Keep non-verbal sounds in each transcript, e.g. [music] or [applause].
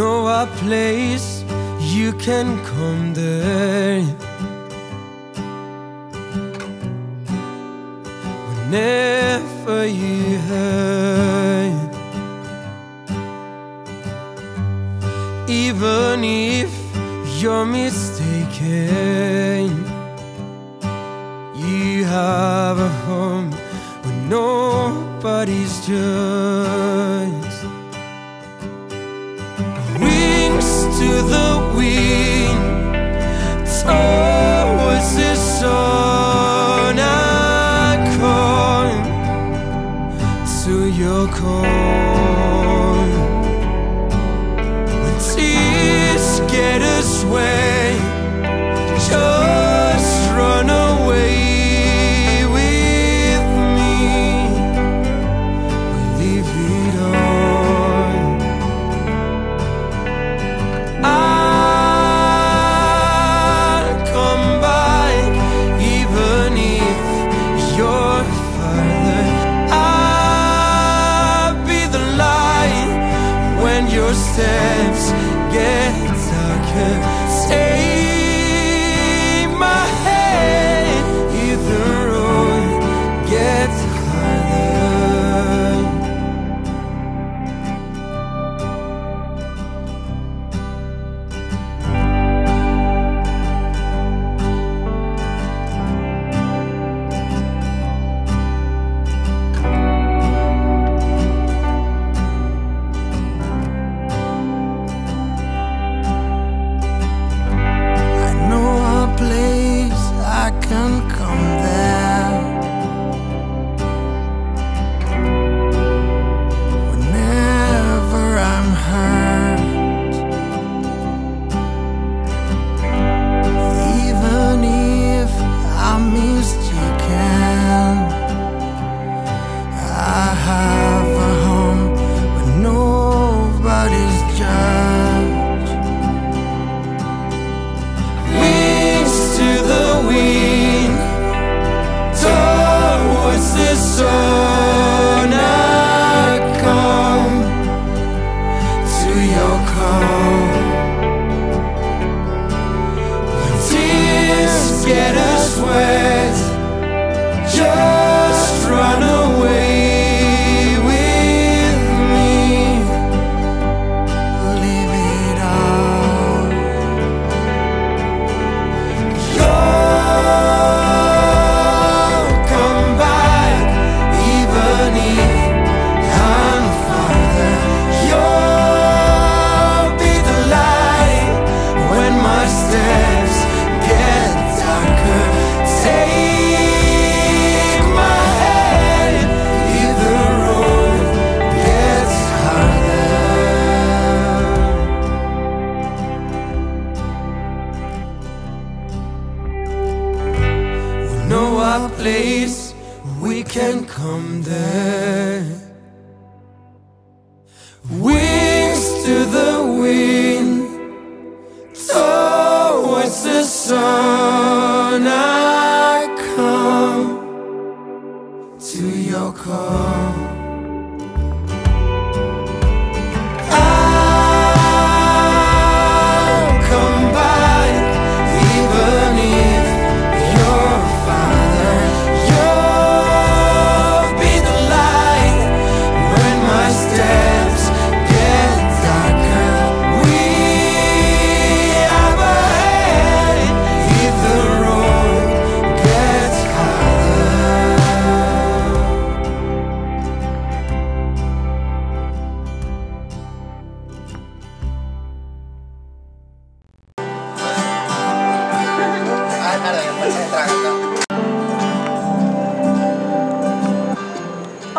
know a place you can come there. Whenever you hurt, even if you're mistaken, you have a home where nobody's judged. we your steps get darker. always just run away. know a place we can come there. Wings to the wind, towards the sun I come to your call.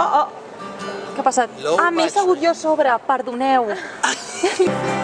Oh, oh, què ha passat? Low ah, m'he assegut jo a sobre, perdoneu. [laughs]